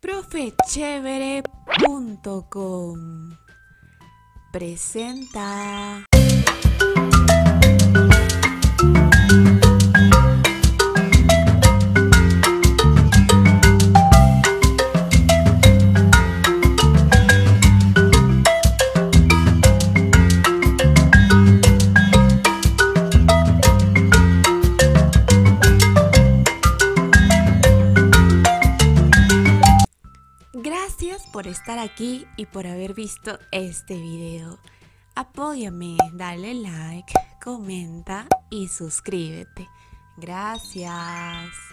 Profechévere.com presenta. Gracias por estar aquí y por haber visto este video. Apóyame, dale like, comenta y suscríbete. Gracias.